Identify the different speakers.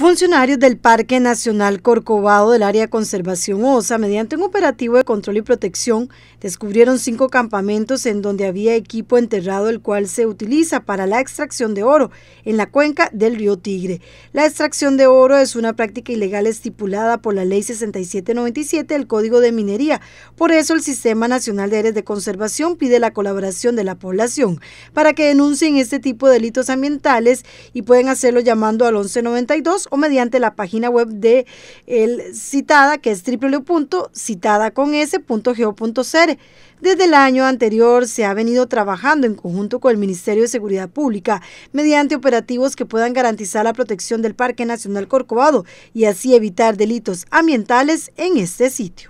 Speaker 1: Funcionarios del Parque Nacional Corcovado del Área de Conservación OSA, mediante un operativo de control y protección, descubrieron cinco campamentos en donde había equipo enterrado el cual se utiliza para la extracción de oro en la cuenca del río Tigre. La extracción de oro es una práctica ilegal estipulada por la Ley 6797 del Código de Minería. Por eso el Sistema Nacional de Áreas de Conservación pide la colaboración de la población para que denuncien este tipo de delitos ambientales y pueden hacerlo llamando al 1192 o mediante la página web de el Citada, que es www.citadaconS.go.cr. Desde el año anterior se ha venido trabajando en conjunto con el Ministerio de Seguridad Pública mediante operativos que puedan garantizar la protección del Parque Nacional Corcovado y así evitar delitos ambientales en este sitio.